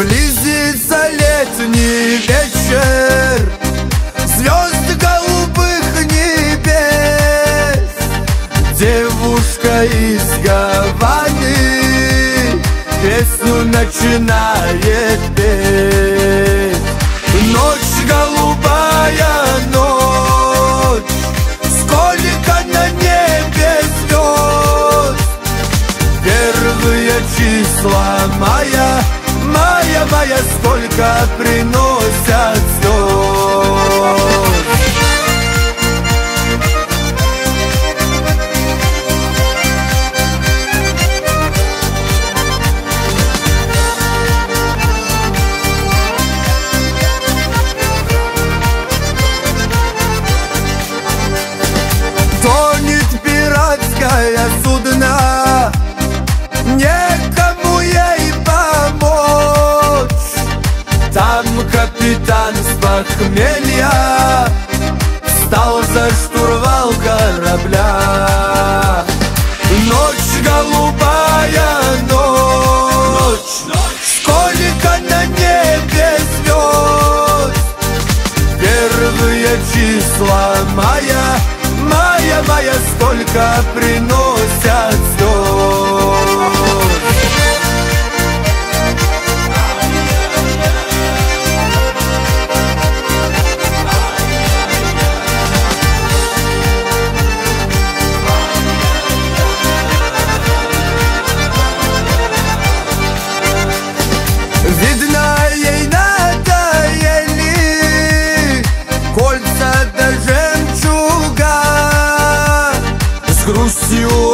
Близится летний вечер Звезд голубых небес. Девушка из Гаваны Песню начинает петь. Ночь голубая ночь Сколько на небе звезд. Первые числа мая Мая, сколько приносят похмелья Стал за штурвал корабля. Ночь голубая ночь Сколько на небе звезд Первые числа мая Мая, мая, сколько приносят звезд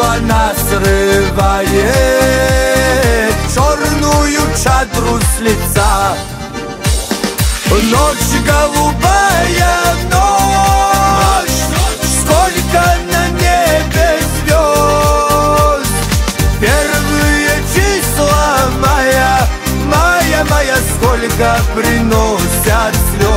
она срывает Черную чадру с лица. Ночь голубая ночь Сколько на небе звезд. Первые числа мая Мая, мая, сколько приносят слез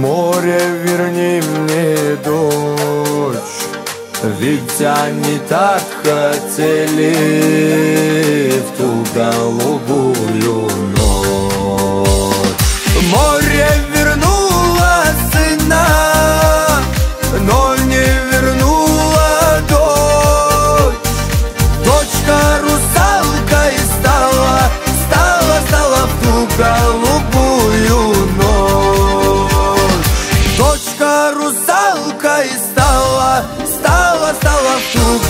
Море, верни мне дочь. Ведь они так хотели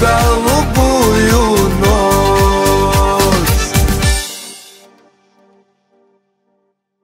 salud.